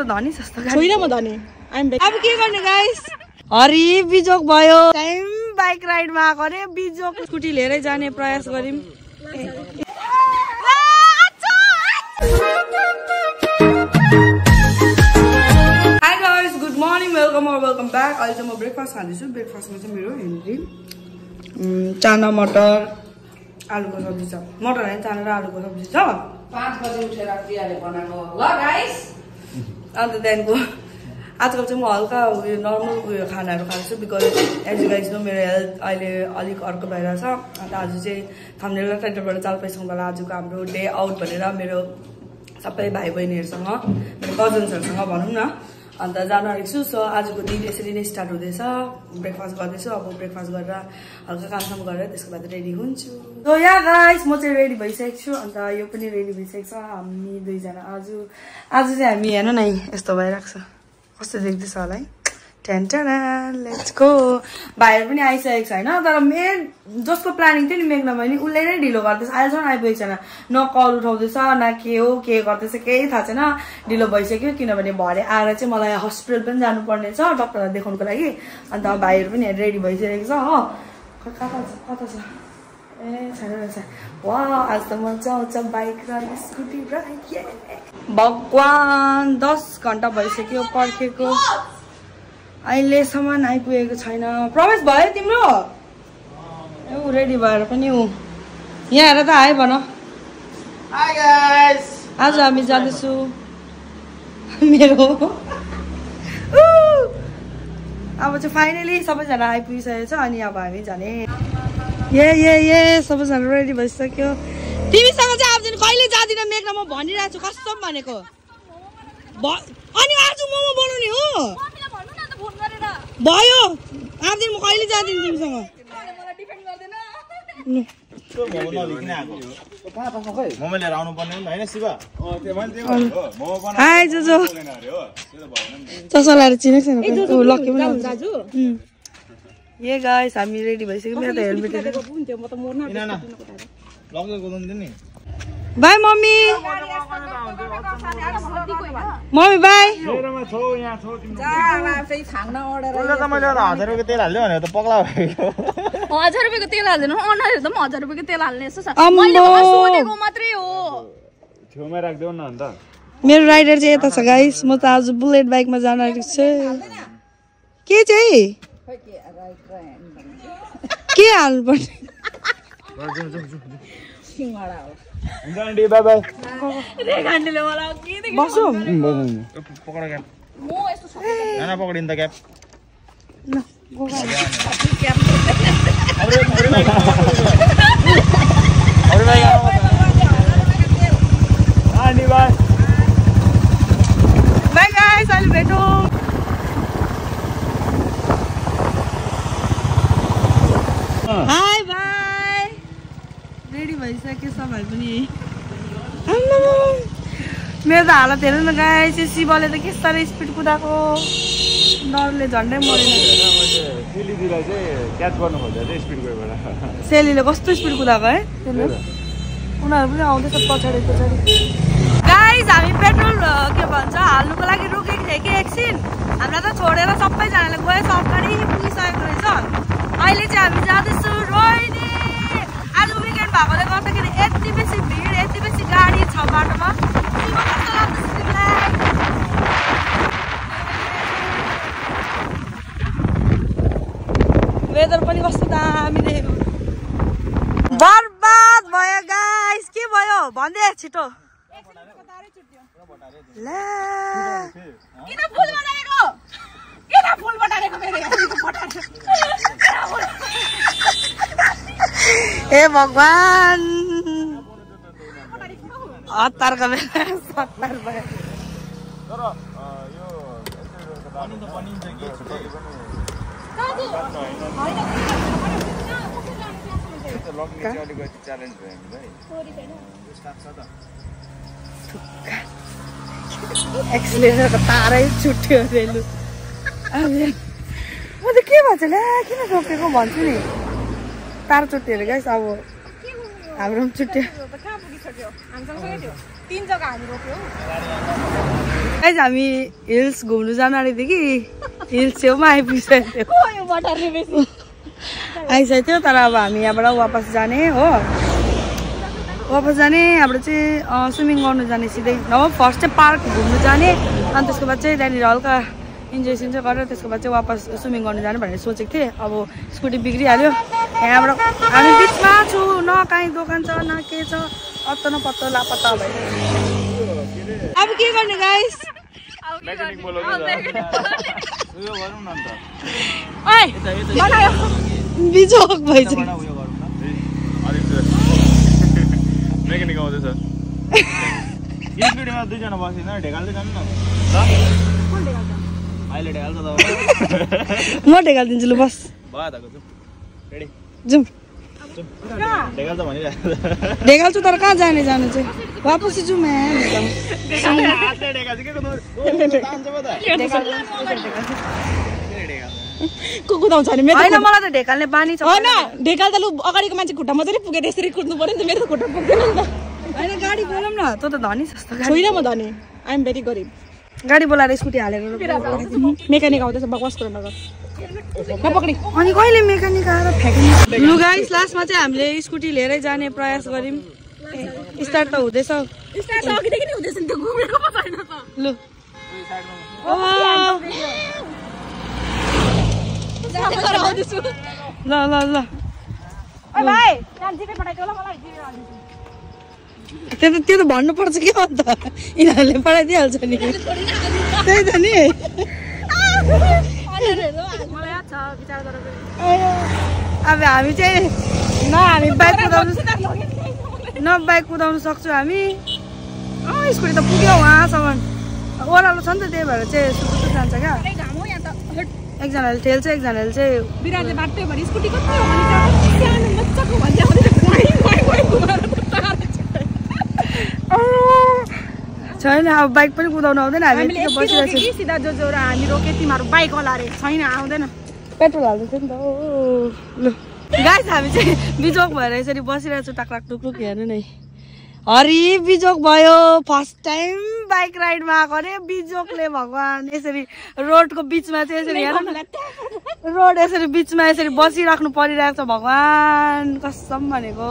त धनी जस्तो छैन म धनी। अब के गर्ने गाइस हरि बिजोक भयो। टाइम बाइक राइडमा आएको। अरे बिजोक स्कुटी लिएरै जाने प्रयास गऱ्यौँ। Hi guys good morning welcome और वेलकम ब्याक अहिले चाहिँ म ब्रेकफास्ट खाँदैछु। ब्रेकफास्टमा चाहिँ मेरो हेनरी उम्, चाना मटर आलुको सब्जी छ मटर होइन चाना र आलुको सब्जी छ पाँच बजी उठेर बनाएको ल गाइस अन्त त्यहाँदेखिको आजकल चाहिँ म हल्का उयो नर्मल उयो खानाहरू खान्छु बिकज एज गाइज नो मेरो हेल्थ अहिले अलिक अर्को भइरहेछ अन्त आज चाहिँ थम्नेल र टाइटलबाट चाल पाइसक्नुबाट आजको हाम्रो डे आउट भनेर मेरो सबै भाइ बहिनीहरूसँग मेरो कजन्सहरूसँग भनौँ न। अन्त जानु आँटेको छु सो आजको दिन यसरी नै स्टार्ट हुँदैछ। ब्रेकफास्ट गर्दैछु अब ब्रेकफास्ट गरेर हल्का कामसाम गरेर त्यसको बाद रेडी हुन्छु। सो या गाइस म चाहिँ रेडी भइसकेको छु अन्त यो पनि रेडी भइसकेको छ। हामी दुईजना आज आज चाहिँ हामी हेर्नु न यस्तो भइरहेको छ। कस्तो देख्दैछ होला है? टेन लेट्स गो भाइहरू पनि आइसकेको छ होइन तर मेन जसको प्लानिङ थियो नि मेघना बहिनी उसले नै ढिलो गर्दैछ। अहिलेसम्म आइपुगेको छैन। न कल उठाउँदैछ न के हो के गर्दैछ केही थाहा छैन। ढिलो भइसक्यो किनभने भरे आएर चाहिँ मलाई हस्पिटल पनि जानुपर्ने छ डक्टरलाई देखाउनुको लागि। अन्त भाइहरू पनि रेडी भइसकेको छ हो। कता छ कता छ? ए छैन रहेछ वा आज त मजा आउँछ बाइक र स्कुटी र। भगवान् दस घन्टा भइसक्यो पर्खेको। अहिलेसम्म आइपुगेको छैन। प्रवेश भयो तिम्रो? ऊ रेडी भएर पनि ऊ यहाँ हेर त आयो भन। आज हामी जाँदैछु। मेरो! अब चाहिँ फाइनली सबैजना आइपुगिसकेको छ अनि अब हामी जाने। ए ए ए सबैजना रेडी भइसक्यो। तिमीसँग चाहिँ अब कहिले जाँदिनँ मेघना म भनिरहेको छु कस्तो भनेको अनि आज मोमो बनाउने हो। भयो। चाहिँ म कहिले जाँदिनँ तिमीसँग? हाई जोजो। चिनेको छैन। लक्की पनि। ए गाइस हामी रेडी भइसक्यो। मेरो त helmet bye mummy mummy bye हजार रुपियाँ तेल हालिदियो भनेको त पक्ला भएको हजार रुपियाँको तेल हाल्दैन अनुहारहरू त पनि हजार रुपियाँको तेल हाल्ने जस्तो मात्रै हो। छेउमै राखिदेऊ न अन्त। मेरो राइडर चाहिँ यता छ गाइस म त आज बुलेट बाइकमा जान आँटेको छु। के चाहिँ? के हाल्नु पर्ने हुन्छ आन्टी बाई बाई रेखान्डीले मलाई के देखि बसौँ पक्र क्याप म यस्तो छ नाना पक्रिनु त क्याप ल, गो गाडी। आन्टी बाई बाई गाइस अहिले भेटौँ हाई बाई रेडी भइसक्यो पनि। मेरो त हालत हेर्नु न गाई चाहिँ शिवले त के साह्रो स्पिड कुदाएको। डरले झन्डै मरेन। सेलीले कस्तो स्पिड कुदाएको है? उनीहरू पनि आउँदैछ पछाडि पछाडि। गाइस हामी पेट्रोल के भन्छ हाल्नुको लागि रोकेको थियौँ कि एकछिन? हामीलाई त छोडेर सबैजनाले गएछ अगाडि पुगिसकेको रहेछ। अहिले चाहिँ हामी जाँदैछौँ। विकेन्ड भएकोले गर्दाखेरि यति बेसी भिड यति बेसी गाडी छ बाटोमा शिव कस्तो लाग्दैछ तिमीलाई वेदर पनि कस्तो दामी देखेको बर्बाद भयो गाइस के भयो भनिदिए छिटो ला। किन फुल बनाएको किन फुल बनाएको मेरो ए भगवान हतारको बेला एक्सिलेटरको तारै छुट्यो रेलु म त के भन्छ ल्या किन रोकेको भन्छु नि तार चुट्यो अरे गाइस अब हाम्रो पनि जग्गा हामी हिल्स घुम्नु जानु आँटेको थियो कि हिल्स छेउमा आइपुगिसकेको थियो। आइसकेको थियो तर अब हामी यहाँबाट वापस जाने हो। वापस जाने यहाँबाट चाहिँ स्विमिङ गर्नु जाने सिधै नभए फर्स्ट चाहिँ पार्क घुम्नु जाने अनि त्यसको बाद चाहिँ त्यहाँनिर हल्का इन्जोय सिन्जोय गरेर त्यसको बाद चाहिँ वापस स्विमिङ गर्नु जाने भनेर सोचेको थिएँ। अब स्कुटी बिग्रिहाल्यो। यहाँबाट हामी बिचमा छु न काहीँ दोकान छ न के छ अत्तो न पत्तो लापत्ता भयो अब के गर्ने गाइस बिजोक भइसक्यो। मेकानिक आउँदैछ। दुईजना बसिन ढेकाल्दै जानु न ल अहिले ढेकाल्छ तपाईँ म ढेकालिदिन्छु लु बस जाउँ ढेकाल्छ तर कहाँ जाने जानु चाहिँ वापसी जाउँ के कुदाउँछ भने मेरो मलाई त ढेकाल्ने बानी छ होइन ढेकाल त लु अगाडिको मान्छे खुट्टा मजाले पुगेर यसरी कुद्नु पर्यो नि त मेरो त खुट्टा पुग्दैन नि त होइन गाडी बोलाउँ न तँ त धनी जस्तो गाडी छुइनँ म धनी आइएम भेरी गरिब गाडी बोलाएर स्कुटी हालेर मेकानिक आउँदैछ बकवास कुरा नगर। अनि कहिले मेकानिक आएर फ्याँक्ने? लु गाइस लास्टमा चाहिँ हामीले स्कुटी लिएरै जाने प्रयास गऱ्यौँ। स्टार्ट त हुँदैछ। लु। ल ल ल। भाइ पठाइदियो मलाई। त्यो त त्यो त भन्नुपर्छ के अन्त यिनीहरूले पठाइदिइहाल्छ नि। त्यही त नि। अब हामी चाहिँ न हामी बाइक कुदाउनु न बाइक कुदाउनु सक्छौँ हामी। अँ स्कुटी त पुग्यो उहाँसम्म। ओह्रालो छ नि त त्यही भएर चाहिँ सुकुटु जान्छ क्या। एकजनाले ठेल्छ एकजनाले चाहिँ बिरालोले बाटो स्कुटी कति हो भने त्यहाँ सानो मजाको भन्छ भने वाइ वाइ वाइ घुमाएर कुदाएर छैन अब बाइक पनि कुदाउनु आउँदैन हामी सिधा जो जो र हामी रोक्यो तिमीहरू बाइक होला अरे छैन आउँदैन। पेट्रोल हाल्दै थियो नि त लु। गाइस हामी चाहिँ बिजोक भएर यसरी बसिरहेको छु टाक्राक टुक्रुक हेर्नु नै। हरि बिजोक भयो फर्स्ट टाइम बाइक राइडमा आएको। अरे बिजोकले भगवान् यसरी रोडको बिचमा चाहिँ यसरी हेर्नु न। रोड यसरी बिचमा यसरी बसिराख्नु परिरहेको छ भगवान् कसम भनेको।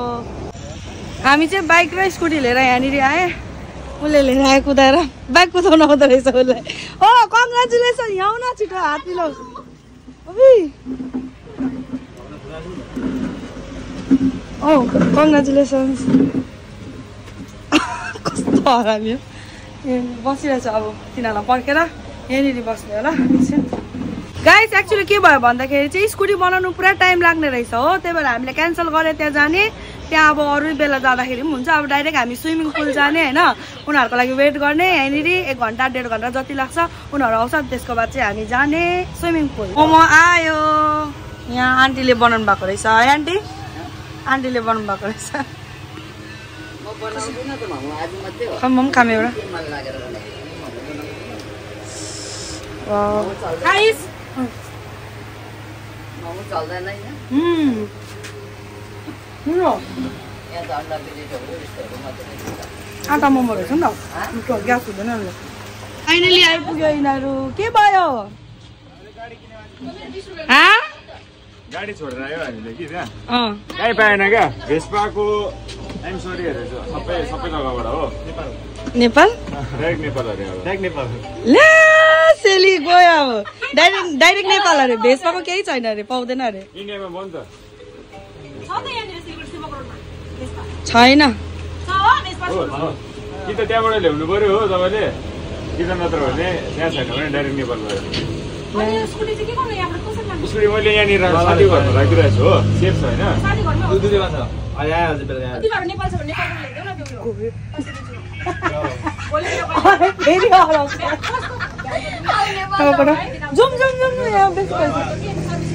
हामी चाहिँ बाइक र स्कुटी लिएर यहाँनिर आएँ। उसले लिएर आयो कुदाएर। बाइक कुदाउनु आउँदो रहेछ उसलाई। हो कङ्ग्रेचुलेसन यहाँ न छिटो हात मिलाउ। ओ कङ्ग्रेचुलेसन्स कस्तो हरामी बसिरहेछ अब तिनीहरूलाई पर्खेर। यहाँनिर बस्ने होला गाइस एक्चुली के भयो भन्दाखेरि चाहिँ स्कुटी बनाउनु पुरा टाइम लाग्ने रहेछ हो। त्यही भएर हामीले क्यान्सल गरेर त्यहाँ जाने। त्यहाँ अब अरू बेला जाँदाखेरि पनि हुन्छ। अब डाइरेक्ट हामी स्विमिङ पुल जाने होइन? उनीहरूको लागि वेट गर्ने यहाँनिर एक घन्टा डेढ घन्टा जति लाग्छ उनीहरू आउँछ। त्यसको बाद चाहिँ हामी जाने स्विमिङ पुल। मोमो आयो। यहाँ आन्टीले बनाउनु भएको रहेछ। है आन्टी? आन्टीले बनाउनु भएको रहेछ। म पनि एउटा। आँटा मोमो रहेछ नि त मिठो, ग्यास हुँदैन नि फाइनली आइपुग्यो यिनीहरू के भयो हाँ? गाडी छोडेर आयो हामीले कि त्यहाँ कहीँ पाएन क्या भेस्पाको आइम सरी हेरेछ सबै सबै जग्गाबाट हो नेपाल डाइरेक्ट नेपाल अरे अब डाइरेक्ट नेपाल ल्या सेली गयो अब डाइरेक्ट डाइरेक्ट नेपाल अरे भेजपाको केही छैन अरे पाउँदैन अरे इन्डियामा त छैन। कि त त्यहाँबाट ल्याउनु पर्यो हो तपाईँले? कि त नत्र भने त्यहाँ छैन भने डाइरेक्ट नेपाल गयो। स्कुटी मैले यहाँनिर साथी घरमा राखिरहेको छु हो। सेफ छ होइन?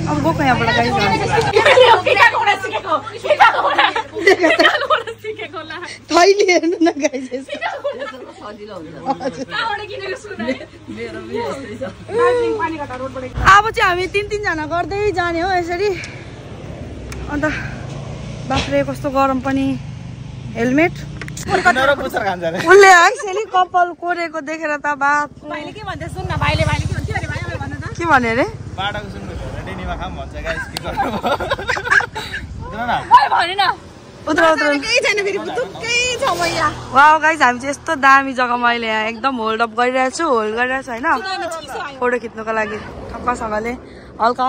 अब गएको यहाँबाट थैली हेर्नु न अब चाहिँ हामी तिन तिनजना गर्दै जाने हो यसरी। अन्त बाफ्रे कस्तो गरम पनि। हेलमेट। उसले एक्चुअली कपाल कोरेको देखेर त भाइले के अरे भाइ भाइ भन्नु त के भन्यो अरे? बाटाको सुन्नु डेनीमा खाम भन्छ गाइस के गर्नु किन न। भाइ भन्नु। गाइस हामी चाहिँ यस्तो दामी जग्गामा अहिले यहाँ एकदम होल्ड अप गरिरहेको छु होल्ड गरिरहेको छु होइन? फोटो खिच्नुको लागि ठक्कसँगले हल्का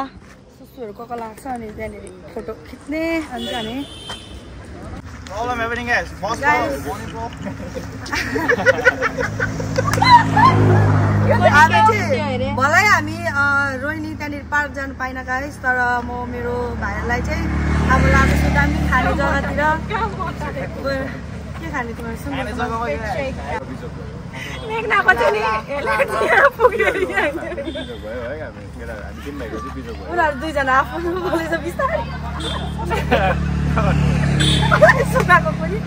सुसुहरू को को लाग्छ अनि त्यहाँनिर फोटो खिच्ने अनि चाहिँ हामी आज चाहिँ भलै हामी रोहिणी त्यहाँनिर पार्क जानु पाइनँ गाइस तर म मेरो भाइहरूलाई चाहिँ अब लाएको छु दामी खाने जग्गातिर के खाने तिमीहरू? सुन्नु उनीहरू दुईजना आफ्नो बोलेछ बिस्तारै। सुकाएको पनि।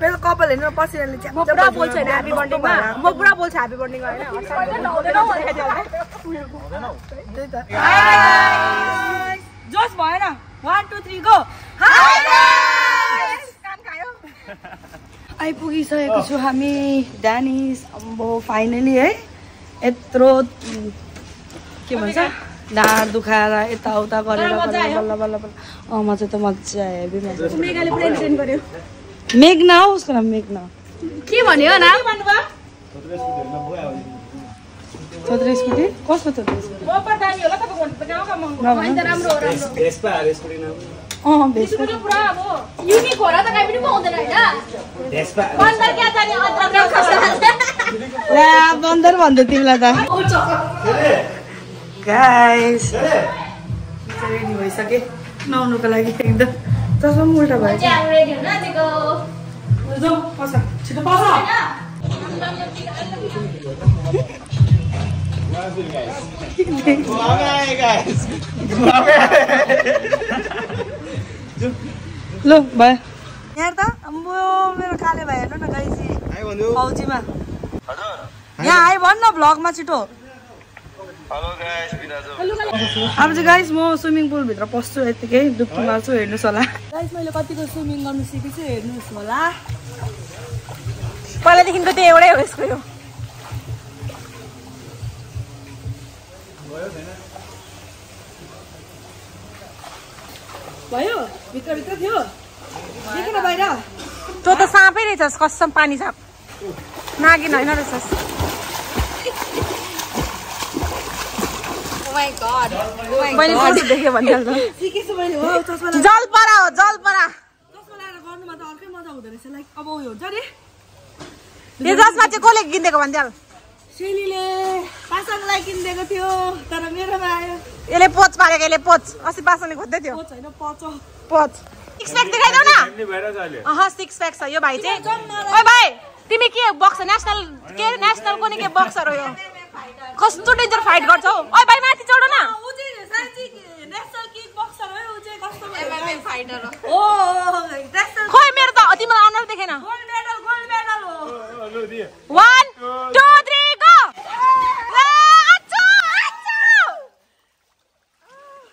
मेरो- कपाल हेर्नु पसिरहने म पुरा बोल्छु होइन ह्याप्पी बर्थडेमा म। पुरा बोल्छु ह्याप्पी बर्थडेमा होइन। जोस भएन। वान टू थ्री गो आइपुगिसकेको छु हामी ड्यानिस अम्बो फाइनली है। यत्रो के भन्छ? ढाड दुखाएर यताउता गरेर बल्ल बल्ल बल्ल। अँ मजा त मजा आयो हेभी मजा मेघना हो उसको नाम मेघना। के भन्यो ना? थोत्रे स्कुटी? कसको थोत्रे स्कुटी? होइन त राम्रो हो राम्रो अँ भेस्ट स्कुटी पुरा अब। युनिक हो र त काहीँ पनि पाउँदैन होइन। बन्दर भन्दै तिमीलाई त। गाइस भइसके नुहाउनुको लागि एकदम। चस्मा पनि उल्टा भयो ल भयो यहाँ त अम्बो मेरो काले भाइ हेर्नु न गाइसी आइ भन्नु फौजीमा यहाँ आयो भन् न भ्लगमा छिटो अब चाहिँ गाइस म स्विमिङ पुलभित्र पस्छु यत्तिकै डुब्की मार्छु हेर्नुहोस् होला। गाइस मैले कतिको स्विमिङ गर्नु सिकेछु हेर्नुहोस् होला। पहिलादेखिको त्यो एउटै हो यसको यो। भयो भित्रभित्र थियो। देखेन बाहिर। तँ त साँपै रहेछस् कसम पानी साँप। नागिन होइन रहेछस् मैले पछि देखेँ भनिहाल्छ सिकेछु मैले हो। चस्मा लगाएर जलपरा हो जलपरा। चस्मा लगाएर गर्नुमा त अर्कै मजा हुँदो रहेछ। लाइक अब उयो हुन्छ नि? यो जसमा चाहिँ कसले किनिदिएको भनिदिहाल सेलीले पासाङलाई किनिदिएको थियो तर मेरोमा आयो। यसले पोच पारेको यसले पोच। अस्ति पासले खोज्दै थियो। पच होइन पचो। पोच। सिक्स प्याक देखाइदेऊ न। अह सिक्स प्याक छ। यो भाइ चाहिँ ओइ भाइ तिमी के बक्स नेसनल के नेसनलको नि के बक्सर हो यो? कस्तो डेन्जर फाइट गर्छौ ओइ भाइ माथि चढ न हो हो हो खोइ मेरो त तिमीलाई अनुहार देखेन गोल्ड मेडल गोल्ड मेडल हो वान टू थ्री गो आच्छा आच्छा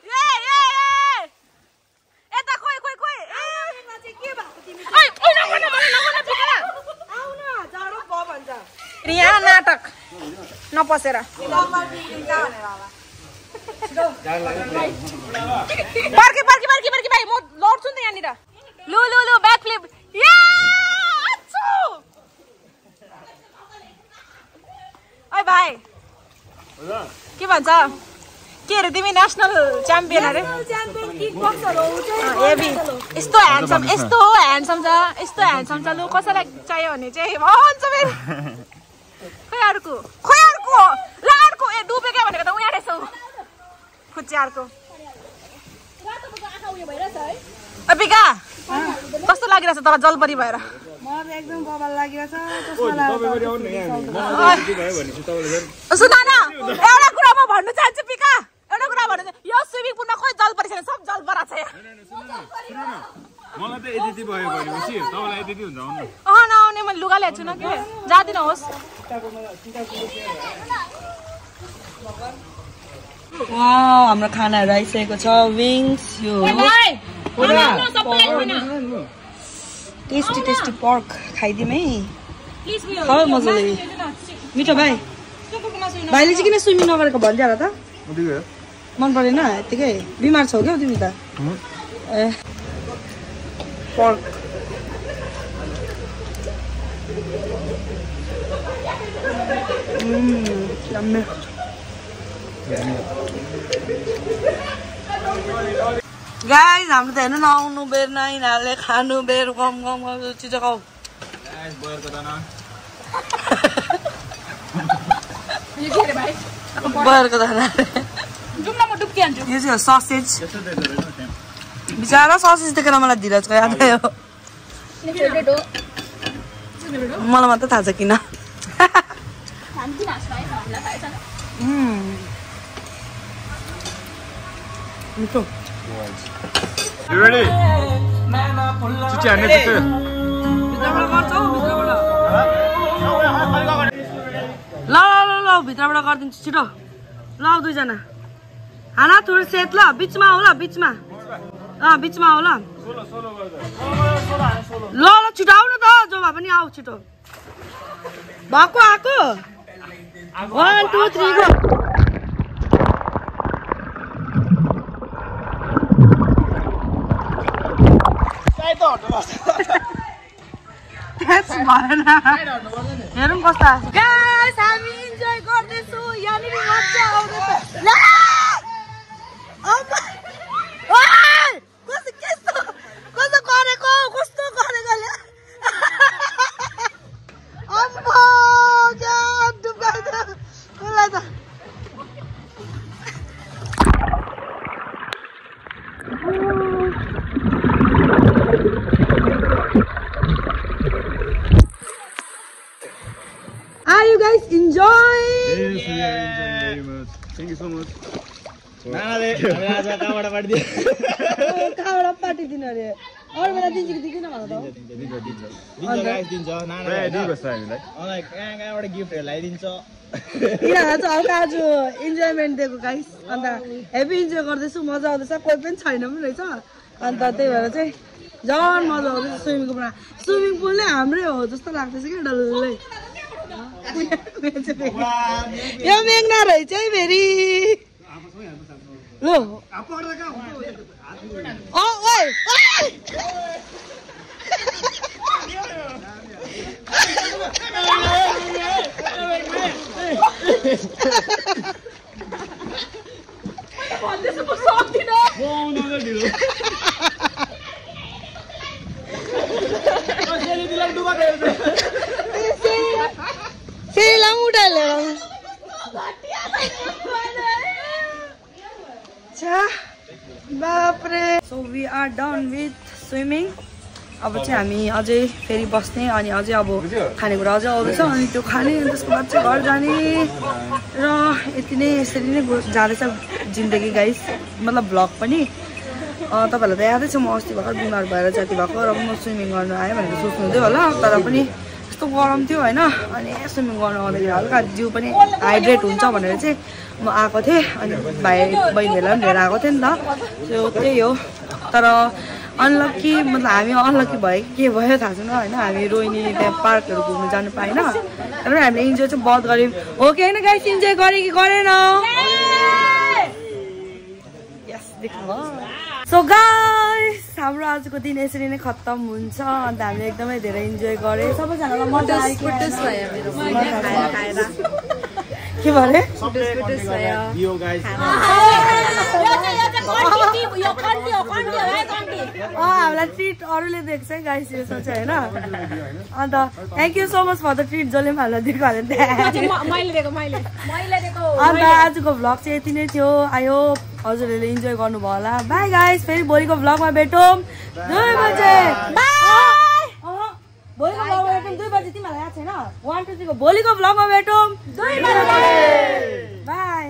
ए ए ए यता खोइ खोइ खोइ ए के भएको तिमी ओइ ओइ नगर्न मलाई नगर्न बिचरा आउ न जाडो भयो भन्छ फेरि यहाँ नाटक नपसेर पर्खे पर्खे पर्खे पर्खे भाइ म लड्छु नि त यहाँनिर। लु लु लु ब्याक फ्लिप ओइ भाइ के भन्छ? के अरे तिमी नेसनल च्याम्पियन अरे? हेभी यस्तो ह्यान्डसम यस्तो ह्यान्डसम छ यस्तो ह्यान्डसम छ लु कसैलाई चाहियो भने चाहिँ भन्छ फेरि खोइ अर्को। खोइ ल अर्को ए डुबेकै भनेको त? उहाँ रहेछ कस्तो लागिरहेछ तर जलपरी भएर? सुन न एउटा कुरा म भन्नु चाहन्छु पिका एउटा कुरा भन्नु। यो स्विमिङ पुलमा खोइ जलपरी छैन सब जलपरा छ यहाँ। मलाई त यति भयो भनेपछि तपाईँलाई यति हुन्छ मैले लुगा ल्याएको छु न के? जाँदिन होस् हाम्रो खानाहरू आइसकेको छ। विङ्स यो टेस्टी टेस्टी पर्क खाइदिउँ है मजाले। मिठो भाइ। भाइले चाहिँ किन स्विमिङ नगरेको भनिदिएर त? मन परेन यत्तिकै। बिमार छौ क्या तिमी त? ए। पर्क यम्मी गाइस हाम्रो त हेर्नु नआउनु बेर न यिनीहरूले खानु बेर कम कम छिटो खाऊ बयरको दाना यो चाहिँ हो ससेज बिचरा ससेज देखेर मलाई धीरजको याद आयो मलाई मात्रै थाहा छ किन मिठो You ready? चिठी भित्रबाट गर्छौ भित्रबाट ल ल ल भित्रबाट गरिदिन्छु छिटो ल दुईजना हाना थोरै सेट ल बिचमा आऊ ल बिचमा अँ बिचमा आऊ ल ल ल छिटो आऊ न त जो भए पनि आऊ छिटो भएको आएको वान टू थ्री गो हेरौँ कस्तो गाइस कहाँबाट पाडिदियो कहाँबाट पार्टिदिनु अरे अरू बेला दिन्छु कि दिँदैन भन त दिन्छ गाइस दिन्छ नाना दिइबस्छ हामीलाई मलाई कहाँ कहाँबाट गिफ्टहरू ल्याइदिन्छ यिनीहरूलाई चाहिँ हल्का आज इन्जोयमेन्ट दिएको गाइस अन्त हेभी इन्जोय गर्दैछु मजा आउँदैछ कोही पनि छैन पनि रहेछ अन्त त्यही भएर चाहिँ झन् मजा आउँदैछ स्विमिङ पुलमा स्विमिङ पुल नै हाम्रै हो जस्तो लाग्दैछ कि डल्लै यो मेघना रहेछ है फेरि लो अँ, ओइ, ओइ! फेरिलाई पनि उठाइहाल्यो छा बाप्रे so we are done with swimming अब चाहिँ हामी अझै फेरि बस्ने अनि अझै अब खानेकुरा अझै आउँदैछ अनि त्यो खाने त्यसको बाद चाहिँ घर जाने। र यति नै यसरी नै जाँदैछ जिन्दगी गाइस मतलब भ्लग पनि। तपाईँहरूलाई त यादै छ म अस्ति भर्खर बिमार भएर जाति भएको र म स्विमिङ गर्नु आएँ भनेर सोच्नुहुन्थ्यो होला। तर पनि यस्तो गरम थियो होइन। अनि स्विमिङ गर्नु आउँदाखेरि हल्का जिउ पनि हाइड्रेट हुन्छ भनेर चाहिँ म आएको थिएँ। अनि भाइ बहिनीहरूलाई पनि लिएर आएको थिएँ नि त। त्यो त्यही हो। तर अनलक्की मतलब हामी अनलक्की भयो कि भयो थाहा छैन होइन। हामी रोहिनी त्यहाँ पार्कहरू घुम्नु जानु पाएन। तर पनि हामीले इन्जोय चाहिँ बहुत गऱ्यौँ। हो कि होइन गाइस इन्जोय गरेँ कि गरेन? सो गाइस हाम्रो आजको दिन यसरी नै खत्तम हुन्छ। अन्त हामीले एकदमै धेरै इन्जोय गरेँ। सबैजनालाई मजा आयो के भने यो गाइस अँ हामीलाई ट्रिट अरूले देख्छ है गाइस यो सोच होइन अन्त thank you so much for the treat जसले पनि हामीलाई दिएको अन्त आजको भ्लग चाहिँ यति नै थियो आयो हजुरहरूले इन्जोय गर्नुभयो होला बाई गाइस फेरि भोलिको भ्लगमा भेटौँ भोलिको भेटौँ दुई बजे तिमीहरूलाई याद छैन? वान टू थ्रीको भोलिको भ्लगमा भेटौँ। बाई